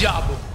diabo!